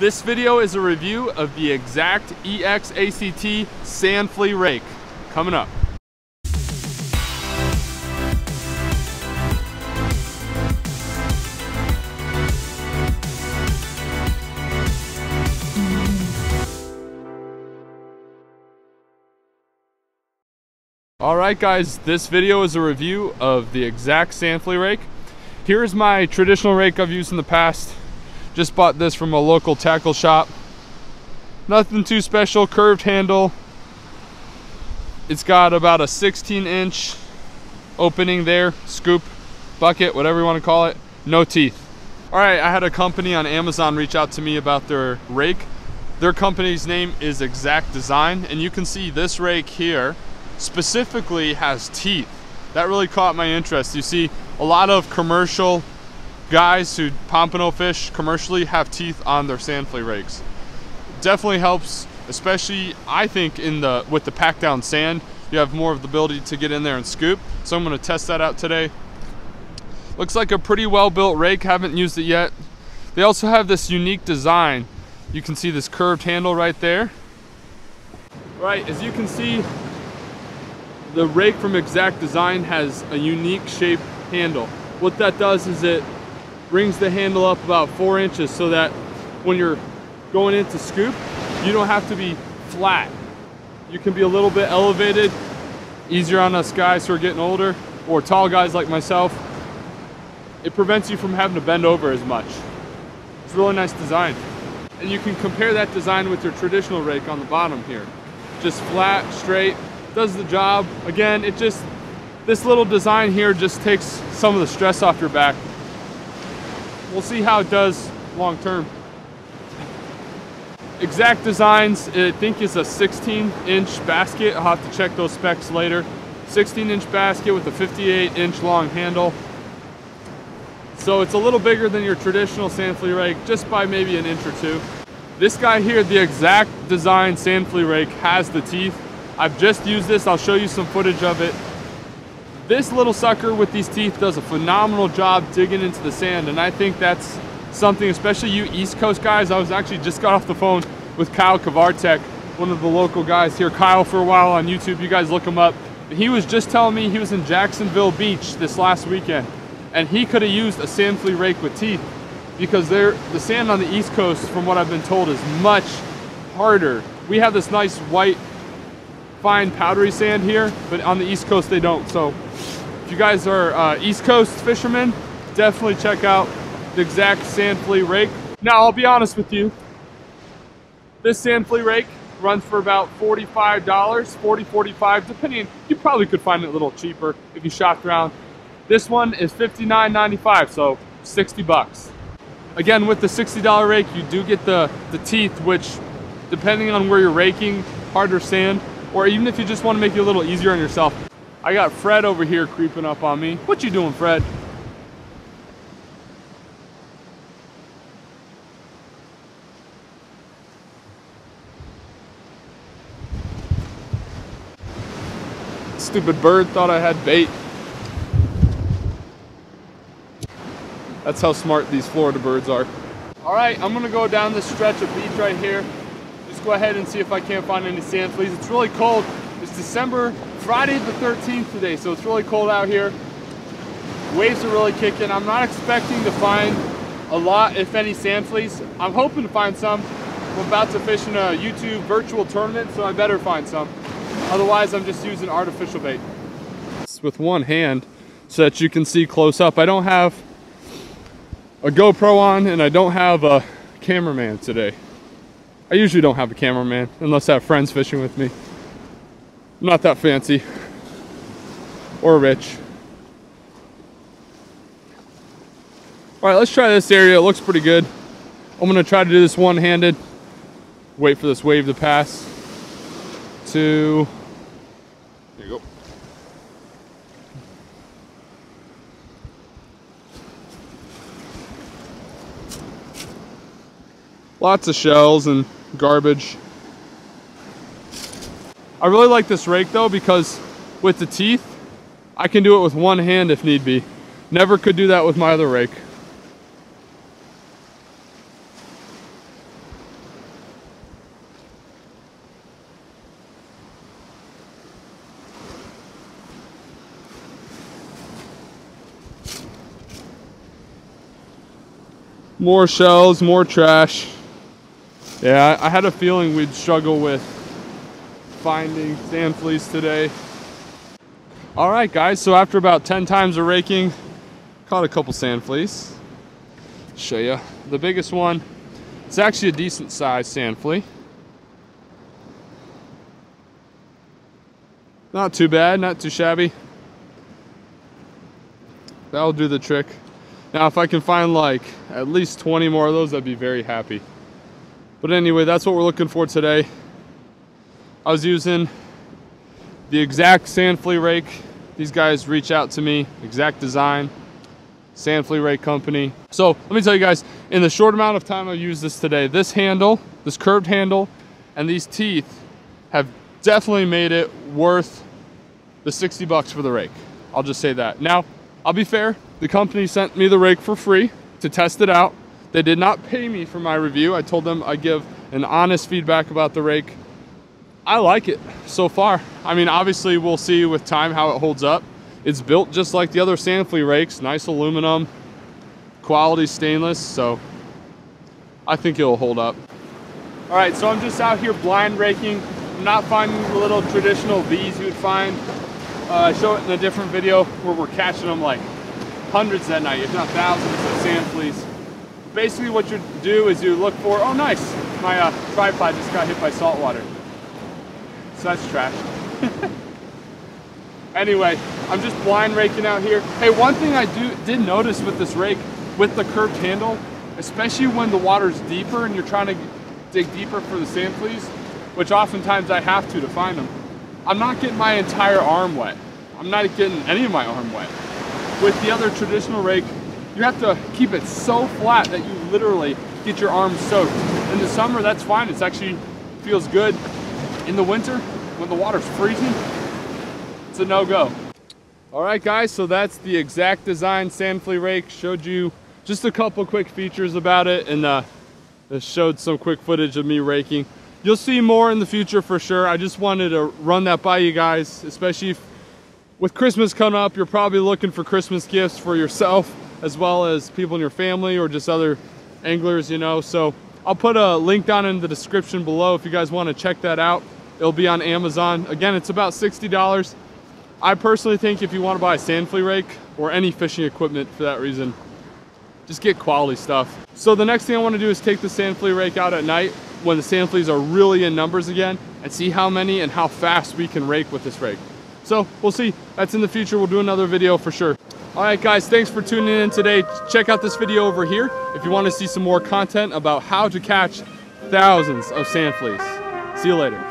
This video is a review of the Exact EX-ACT Sand Flea Rake. Coming up. All right guys, this video is a review of the Exact Sand Flea Rake. Here's my traditional rake I've used in the past. Just bought this from a local tackle shop. Nothing too special, curved handle. It's got about a 16 inch opening there, scoop, bucket, whatever you want to call it. No teeth. All right, I had a company on Amazon reach out to me about their rake. Their company's name is Exact Design, and you can see this rake here specifically has teeth. That really caught my interest. You see a lot of commercial guys who pompano fish commercially have teeth on their sand flea rakes. Definitely helps, especially I think in the with the pack down sand, you have more of the ability to get in there and scoop. So I'm gonna test that out today. Looks like a pretty well built rake, haven't used it yet. They also have this unique design. You can see this curved handle right there. Right, as you can see, the rake from Exact Design has a unique shaped handle. What that does is it brings the handle up about four inches so that when you're going into scoop, you don't have to be flat. You can be a little bit elevated, easier on us guys who are getting older, or tall guys like myself. It prevents you from having to bend over as much. It's a really nice design. And you can compare that design with your traditional rake on the bottom here. Just flat, straight, does the job. Again, it just, this little design here just takes some of the stress off your back. We'll see how it does long term. Exact Designs, I think is a 16 inch basket. I'll have to check those specs later. 16 inch basket with a 58 inch long handle. So it's a little bigger than your traditional sand flea rake, just by maybe an inch or two. This guy here, the Exact Design sand flea rake, has the teeth. I've just used this. I'll show you some footage of it. This little sucker with these teeth does a phenomenal job digging into the sand. And I think that's something, especially you East Coast guys. I was actually just got off the phone with Kyle Kavartek, one of the local guys here. Kyle for a while on YouTube. You guys look him up. He was just telling me he was in Jacksonville Beach this last weekend. And he could have used a sand flea rake with teeth because the sand on the East Coast, from what I've been told, is much harder. We have this nice white fine powdery sand here, but on the East Coast they don't. So if you guys are uh, East Coast fishermen, definitely check out the exact sand flea rake. Now I'll be honest with you, this sand flea rake runs for about $45, 40, 45, depending, you probably could find it a little cheaper if you shopped around. This one is $59.95, so 60 bucks. Again, with the $60 rake, you do get the, the teeth, which depending on where you're raking, harder sand, or even if you just want to make it a little easier on yourself. I got Fred over here creeping up on me. What you doing, Fred? Stupid bird thought I had bait. That's how smart these Florida birds are. All right, I'm gonna go down this stretch of beach right here go ahead and see if I can't find any sand fleas. It's really cold. It's December, Friday the 13th today, so it's really cold out here. Waves are really kicking. I'm not expecting to find a lot, if any, sand fleas. I'm hoping to find some. I'm about to fish in a YouTube virtual tournament, so I better find some. Otherwise, I'm just using artificial bait. With one hand so that you can see close up. I don't have a GoPro on and I don't have a cameraman today. I usually don't have a cameraman unless I have friends fishing with me. I'm not that fancy or rich. All right, let's try this area. It looks pretty good. I'm gonna try to do this one-handed. Wait for this wave to pass. Two. There you go. Lots of shells and garbage. I really like this rake though because with the teeth, I can do it with one hand if need be. Never could do that with my other rake. More shells, more trash. Yeah, I had a feeling we'd struggle with finding sand fleas today. All right, guys, so after about 10 times of raking, caught a couple sand fleas. Show you. The biggest one, it's actually a decent sized sand flea. Not too bad, not too shabby. That'll do the trick. Now, if I can find like at least 20 more of those, I'd be very happy. But anyway, that's what we're looking for today. I was using the exact sand flea rake. These guys reach out to me, exact design, sand flea rake company. So let me tell you guys, in the short amount of time I've used this today, this handle, this curved handle, and these teeth have definitely made it worth the 60 bucks for the rake. I'll just say that. Now, I'll be fair, the company sent me the rake for free to test it out. They did not pay me for my review. I told them I give an honest feedback about the rake. I like it so far. I mean, obviously we'll see with time how it holds up. It's built just like the other sand flea rakes, nice aluminum, quality stainless, so I think it'll hold up. All right, so I'm just out here blind raking. I'm not finding the little traditional V's you would find. Uh, I show it in a different video where we're catching them like hundreds that night, if not thousands of sand fleas. Basically what you do is you look for, oh nice, my uh, tripod just got hit by salt water. So that's trash. anyway, I'm just blind raking out here. Hey, one thing I do did notice with this rake, with the curved handle, especially when the water's deeper and you're trying to dig deeper for the sand fleas, which oftentimes I have to to find them, I'm not getting my entire arm wet. I'm not getting any of my arm wet. With the other traditional rake, you have to keep it so flat that you literally get your arms soaked. In the summer, that's fine. It's actually feels good. In the winter, when the water's freezing, it's a no-go. All right, guys, so that's the exact design sand flea rake. Showed you just a couple quick features about it and uh, showed some quick footage of me raking. You'll see more in the future for sure. I just wanted to run that by you guys, especially if, with Christmas coming up, you're probably looking for Christmas gifts for yourself as well as people in your family or just other anglers, you know. So I'll put a link down in the description below if you guys want to check that out. It'll be on Amazon. Again, it's about $60. I personally think if you want to buy a sand flea rake or any fishing equipment for that reason, just get quality stuff. So the next thing I want to do is take the sand flea rake out at night when the sand fleas are really in numbers again and see how many and how fast we can rake with this rake. So we'll see. That's in the future. We'll do another video for sure. All right, guys, thanks for tuning in today. Check out this video over here if you want to see some more content about how to catch thousands of sand fleas. See you later.